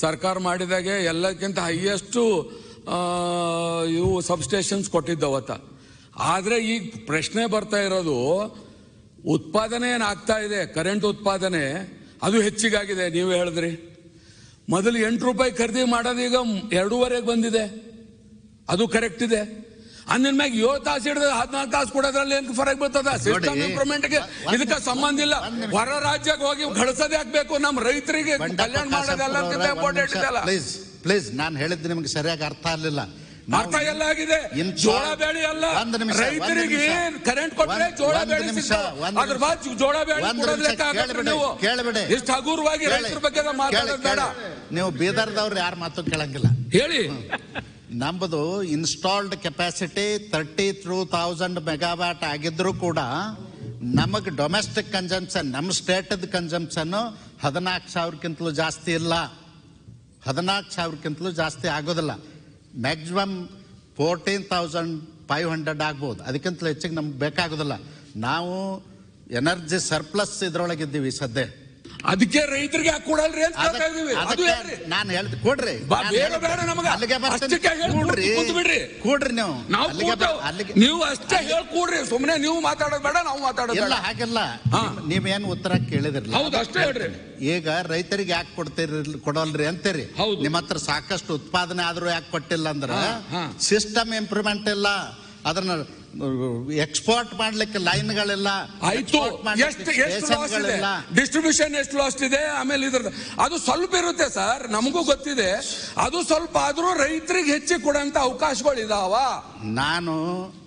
ಸರ್ಕಾರ ಮಾಡಿದಾಗೆ ಎಲ್ಲಕ್ಕಿಂತ ಹೈಯೆಸ್ಟು ಇವು ಸಬ್ಸ್ಟೇಷನ್ಸ್ ಕೊಟ್ಟಿದ್ದವತ್ತ. ಆದರೆ ಈಗ ಪ್ರಶ್ನೆ ಬರ್ತಾ ಇರೋದು, ಉತ್ಪಾದನೆ ಏನಾಗ್ತಾ ಇದೆ ಕರೆಂಟ್ ಉತ್ಪಾದನೆ, ಅದು ಹೆಚ್ಚಿಗಾಗಿದೆ, ನೀವು ಹೇಳಿದ್ರಿ. ಮೊದಲು ಎಂಟು ರೂಪಾಯಿ ಖರೀದಿ ಮಾಡೋದು ಈಗ ಎರಡೂವರೆಗೆ ಬಂದಿದೆ. ಅದು ಕರೆಕ್ಟ್ ಇದೆ. ಅಂದಿನ ಮ್ಯಾಗ ಏಳು ತಾಸು ಹಿಡಿದ ಹದಿನಾಲ್ಕು ತಾಸು ಕೊಡೋದ್ರಲ್ಲಿ ಏನ್ ಫರಕ್ ಬರ್ತದ? ಸಿಸ್ಟಮ್ ಇಂಪ್ರೂವ್ಮೆಂಟ್ಗೆ ಇದಕ್ಕೆ ಸಂಬಂಧ ಇಲ್ಲ. ಹೊರ ರಾಜ್ಯಕ್ಕೆ ಹೋಗಿ ಗಳಿಸೋದೇ ಆಗ್ಬೇಕು. ನಮ್ಮ ರೈತರಿಗೆ ಕಲ್ಯಾಣ ಮಾಡೋದೆಲ್ಲ ಇಂಪಾರ್ಟೆಂಟ್ ಇದೆಲ್ಲ ಪ್ಲೀಸ್ ಪ್ಲೀಸ್ ನಾನು ಹೇಳಿದ್ದು ನಿಮ್ಗೆ ಸರಿಯಾಗಿ ಅರ್ಥ ಆಗಲಿಲ್ಲ. ಅರ್ಥ ಎಲ್ಲ ಆಗಿದೆ. ಜೋಳ ಬೇಳೆ ಅಲ್ಲ. ರೈತರಿಗೆ ಕರೆಂಟ್ ಕೊಟ್ಟರೆ ಜೋಳ ಬೇಳೆ ಅದ್ರ. ಬಾದ್ ಜೋಳ ಬೇಳೆ ಕೇಳ್ಬಿಡಿ. ಇಷ್ಟು ಹಗುರವಾಗಿ ರೈತರ ಬಗ್ಗೆ ಮಾತಾಡೋದು ಬೇಡ. ನೀವು ಬೀದರ್ದವ್ರು ಯಾರ ಮಾತು ಕೇಳಂಗಿಲ್ಲ. ಹೇಳಿ. ನಮ್ಮದು installed capacity thirty three thousand megawatt ಆಗಿದ್ರು ಕೂಡ ನಮಗೆ ಡೊಮೆಸ್ಟಿಕ್ ಕನ್ಸಂಪ್ಷನ್ ನಮ್ಮ ಸ್ಟೇಟದ ಕನ್ಸಂಪ್ಷನ್ ಹದಿನಾಲ್ಕು ಸಾವಿರಕ್ಕಿಂತಲೂ ಜಾಸ್ತಿ ಇಲ್ಲ. ಹದಿನಾಲ್ಕು ಸಾವಿರಕ್ಕಿಂತಲೂ ಜಾಸ್ತಿ ಆಗೋದಿಲ್ಲ. Maximum fourteen thousand five hundred ಆಗ್ಬೋದು. ಅದಕ್ಕಿಂತಲೂ ಹೆಚ್ಚಿಗೆ ನಮ್ಗೆ ಬೇಕಾಗೋದಿಲ್ಲ. ನಾವು ಎನರ್ಜಿ ಸರ್ಪ್ಲಸ್ ಇದ್ರೊಳಗಿದ್ದೀವಿ ಸದ್ಯ. ಅದಕ್ಕೆ ರೈತರಿಗೆ ಯಾಕೆ ಕೊಡಲ್ರಿ ಅಂತ ಕೇಳ್ತಾ ಇದೀವಿ ಅದು ಹೇಳ್ರಿ ನಾನು ಹೇಳ್ತೀನಿ ಕೊಡ್ರಿ ಬಾ, ಬೇಡ ನಮಗ. ಅಲ್ಲಿಗೆ ಬರ್ತೀನಿ. ಅಷ್ಟಕ್ಕೆ ಹೇಳಿ ಕೂಡ್ರಿ ಕೂತ್ ಬಿಡ್ರಿ. ಕೂಡ್ರಿ ನೀವು ನಾವು ಅಲ್ಲಿಗೆ ಅಲ್ಲಿಗೆ ನೀವು ಅಷ್ಟೇ ಹೇಳ್ಕೊಡ್ರಿ ಸುಮ್ಮನೆ ನೀವು ಮಾತಾಡೋದ್ ಬೇಡ ನಾವು ಮಾತಾಡೋದು ಇಲ್ಲ ಬೇಡ ಹಾಗೆಲ್ಲ ಹಾ. ಏನ್ ನೀವೇನು ಉತ್ತರ ಕೇಳಿದ್ರಲ್ಲ ಹೌದು ಅಷ್ಟೇ ಹೇಳ್ರಿ ಈಗ ರೈತರಿಗೆ ಯಾಕೆ ಕೊಡ್ತೀರಿ ಕೊಡಲ್ರಿ ಅಂತೀರಿ ಹೌದು. ನಿಮ್ಮ ಹತ್ರ ಸಾಕಷ್ಟು ಉತ್ಪಾದನೆ ಆದ್ರೂ ಯಾಕೆ ಕೊಟ್ಟಿಲ್ಲ ಅಂದ್ರೆ ಹಾ, ಹಾ. ಸಿಸ್ಟಮ್ ಇಂಪ್ರೂವ್ಮೆಂಟ್ ಇಲ್ಲ ಅದನ್ನ ಎಕ್ಸ್ಪೋರ್ಟ್ ಮಾಡ್ಲಿಕ್ಕೆ ಲೈನ್ಗಳಿಲ್ಲ ಆಯ್ತು. ಎಷ್ಟು ಎಷ್ಟು ಲಾಸ್ ಇದೆ? ಡಿಸ್ಟ್ರಿಬ್ಯೂಷನ್ ಎಷ್ಟು ಲಾಸ್ಟ್ ಇದೆ? ಆಮೇಲೆ ಇದ್ರದ್ದು ಅದು ಸ್ವಲ್ಪ ಇರುತ್ತೆ ಸರ್ ನಮಗೂ ಗೊತ್ತಿದೆ. ಅದು ಸ್ವಲ್ಪ ಆದ್ರೂ ರೈತರಿಗೆ ಹೆಚ್ಚಿ ಕೊಡಂತ ಅವಕಾಶಗಳು ಇದಾವ ನಾನು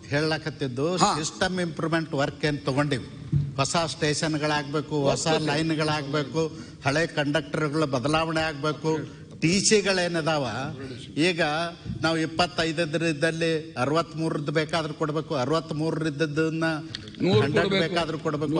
ಹೇಳಕತ್ತಿದ್ದು ಸಿಸ್ಟಮ್ ಇಂಪ್ರೂವ್ಮೆಂಟ್ ವರ್ಕ್ ಏನ್ ತಗೊಂಡಿವಿ. ಹೊಸ ಸ್ಟೇಷನ್ಗಳಾಗಬೇಕು ಹೊಸ ಲೈನ್ಗಳಾಗಬೇಕು ಹಳೆ ಕಂಡಕ್ಟರ್ಗಳು ಬದಲಾವಣೆ ಆಗಬೇಕು. ಟಿ ಸಿಗಳೇನಿದಾವ ಈಗ ನಾವು ಇಪ್ಪತ್ತೈದರಿದ್ದಲ್ಲಿ ಅರವತ್ಮೂರದ್ದು ಬೇಕಾದ್ರೂ ಕೊಡಬೇಕು ಅರವತ್ತ್ ಮೂರರಿದ್ದದನ್ನ. ಬೇಕಾದ್ರೂ ಕೊಡಬೇಕು